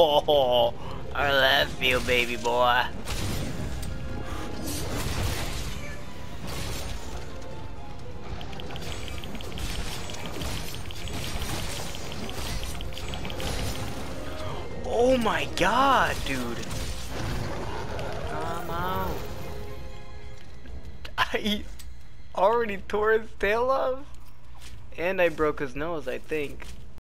Oh, how does baby boy? Oh my god, dude. Come on. I already tore his tail off? And I broke his nose, I think.